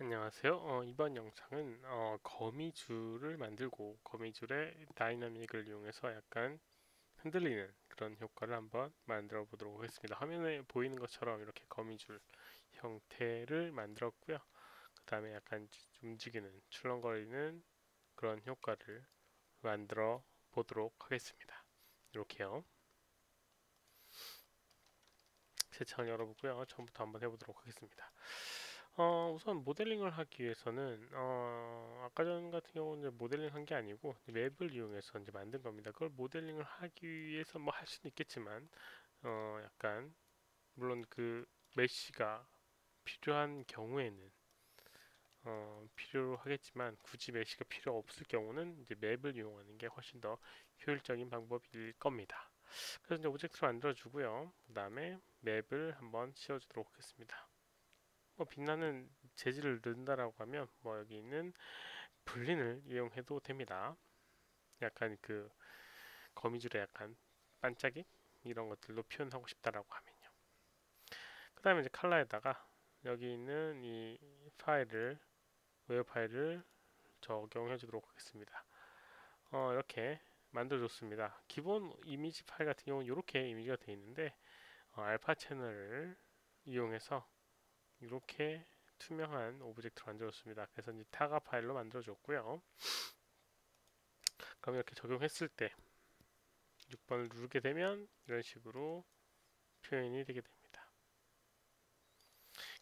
안녕하세요. 어, 이번 영상은 어, 거미줄을 만들고 거미줄의 다이나믹을 이용해서 약간 흔들리는 그런 효과를 한번 만들어 보도록 하겠습니다. 화면에 보이는 것처럼 이렇게 거미줄 형태를 만들었고요. 그 다음에 약간 움직이는 출렁거리는 그런 효과를 만들어 보도록 하겠습니다. 이렇게요. 새 창을 열어보고요. 처음부터 한번 해보도록 하겠습니다. 어, 우선 모델링을 하기 위해서는 어, 아까 전 같은 경우는 모델링 한 게 아니고 맵을 이용해서 이제 만든 겁니다. 그걸 모델링을 하기 위해서 뭐 할 수는 있겠지만 어, 약간 물론 그 메시가 필요한 경우에는 어, 필요하겠지만 굳이 메시가 필요 없을 경우는 이제 맵을 이용하는 게 훨씬 더 효율적인 방법일 겁니다. 그래서 이제 오젝트를 만들어 주고요. 그 다음에 맵을 한번 씌워 주도록 하겠습니다. 뭐 빛나는 재질을 넣는다라고 하면 뭐 여기 있는 블린을 이용해도 됩니다. 약간 그 거미줄에 약간 반짝임 이런 것들로 표현하고 싶다라고 하면요. 그 다음에 이제 칼라에다가 여기 있는 이 파일을 웨어 파일을 적용해 주도록 하겠습니다. 어, 이렇게 만들어줬습니다. 기본 이미지 파일 같은 경우는 이렇게 이미지가 되어 있는데 어, alpha channel을 이용해서 이렇게 투명한 object를 만들었습니다. 그래서 이제 Targa 파일로 만들어줬고요. 그럼 이렇게 적용했을 때 6번을 누르게 되면 이런 식으로 표현이 되게 됩니다.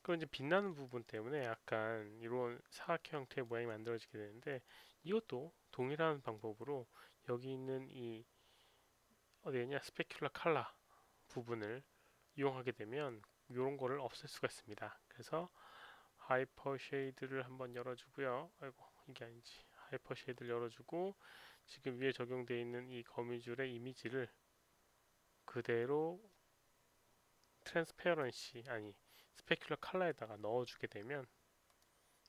그럼 이제 빛나는 부분 때문에 약간 이런 사각형 형태의 모양이 만들어지게 되는데 이것도 동일한 방법으로 여기 있는 이 어디냐 specular color 부분을 이용하게 되면 이런 거를 없앨 수가 있습니다. 그래서 Hypershade를 한번 열어주고요. 아이고 이게 아니지. Hypershade를 열어주고 지금 위에 적용되어 있는 이 거미줄의 이미지를 그대로 transparency 아니 스페큘러 칼라에다가 넣어주게 되면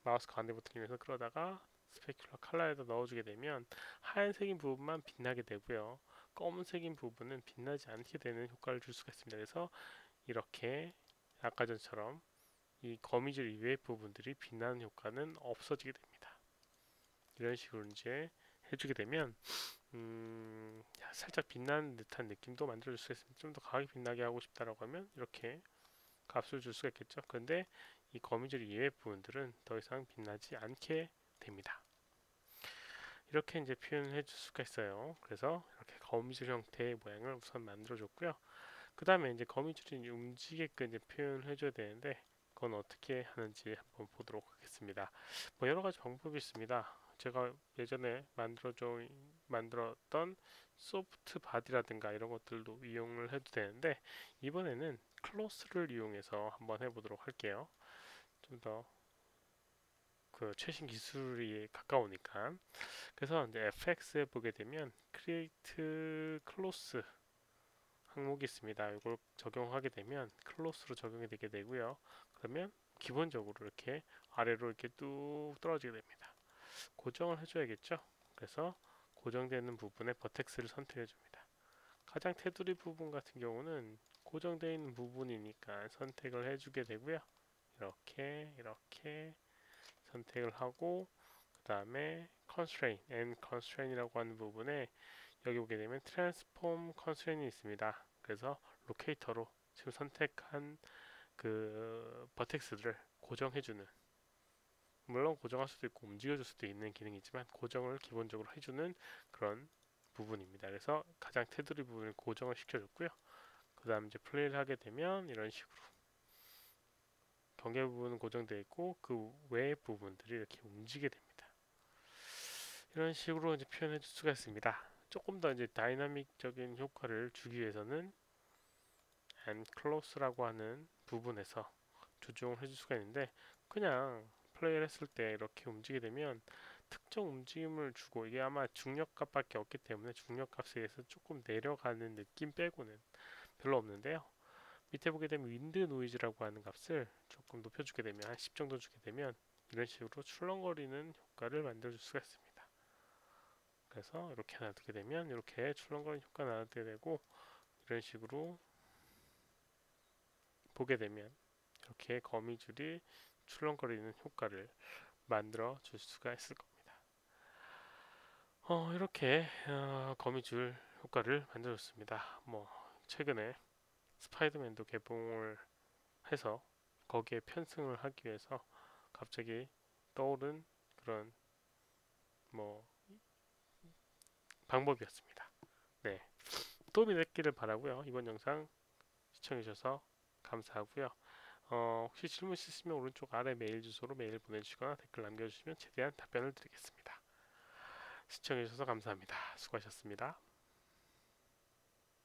마우스 가운데 버튼이면서 끌어다가 스페큘러 칼라에다 넣어주게 되면 하얀색인 부분만 빛나게 되고요. 검은색인 부분은 빛나지 않게 되는 효과를 줄 수가 있습니다. 그래서 이렇게 아까 전처럼 이 거미줄 이외의 부분들이 빛나는 효과는 없어지게 됩니다. 이런 식으로 이제 해주게 되면 음, 살짝 빛나는 듯한 느낌도 만들어줄 수 있습니다. 좀 더 강하게 빛나게 하고 싶다라고 하면 이렇게 값을 줄 수가 있겠죠. 그런데 이 거미줄 이외의 부분들은 더 이상 빛나지 않게 됩니다. 이렇게 이제 표현을 해줄 수가 있어요. 그래서 이렇게 거미줄 형태의 모양을 우선 만들어줬고요. 그 다음에 이제 거미줄이 움직이게끔 이제 표현을 해줘야 되는데 그건 어떻게 하는지 한번 보도록 하겠습니다. 뭐 여러 가지 방법이 있습니다. 제가 예전에 만들어줘 만들었던 소프트 바디라든가 이런 것들도 이용을 해도 되는데 이번에는 클로스를 이용해서 한번 해보도록 할게요. 좀 더 그 최신 기술이 가까우니까 그래서 이제 FX에 보게 되면 Create Close 항목이 있습니다. 이걸 적용하게 되면 클로스로 적용이 되게 되고요. 그러면 기본적으로 이렇게 아래로 이렇게 뚝 떨어지게 됩니다. 고정을 해줘야겠죠. 그래서 고정되는 부분에 버텍스를 선택해 줍니다. 가장 테두리 부분 같은 경우는 고정되어 있는 부분이니까 선택을 해주게 되고요. 이렇게 이렇게 선택을 하고 그 다음에 constraint and constraint이라고 하는 부분에 여기 보게 되면 transform constraint이 있습니다. 그래서 locator로 지금 선택한 그 vertex들을 고정해주는 물론 고정할 수도 있고 움직여줄 수도 있는 기능이지만 고정을 기본적으로 해주는 그런 부분입니다. 그래서 가장 테두리 부분을 고정을 시켜줬고요. 그 다음 이제 플레이를 하게 되면 이런 식으로 경계 부분은 고정되어 있고 그 외의 부분들이 이렇게 움직이게 됩니다. 이런 식으로 이제 표현해 줄 수가 있습니다. 조금 더 이제 dynamic적인 효과를 주기 위해서는 and close라고 하는 부분에서 조정을 해줄 수가 있는데 그냥 플레이를 했을 때 이렇게 움직이게 되면 특정 움직임을 주고 이게 아마 중력값밖에 없기 때문에 중력값에 의해서 조금 내려가는 느낌 빼고는 별로 없는데요. 밑에 보게 되면 윈드 노이즈라고 하는 값을 조금 높여주게 되면 한 10 정도 주게 되면 이런 식으로 출렁거리는 효과를 만들어줄 수가 있습니다. 그래서 이렇게 놔두게 되면 이렇게 출렁거리는 효과 나게 되고 이런 식으로 보게 되면 이렇게 거미줄이 출렁거리는 효과를 만들어 줄 수가 있을 겁니다. 어, 이렇게 어, 거미줄 효과를 만들어줬습니다. 뭐 최근에 스파이더맨도 개봉을 해서 거기에 편승을 하기 위해서 갑자기 떠오른 그런 뭐 방법이었습니다. 네, 도움이 됐기를 바라고요. 이번 영상 시청해 주셔서 감사하고요. 어, 혹시 질문 있으시면 오른쪽 아래 메일 주소로 메일 보내주시거나 댓글 남겨주시면 최대한 답변을 드리겠습니다. 시청해주셔서 감사합니다. 수고하셨습니다.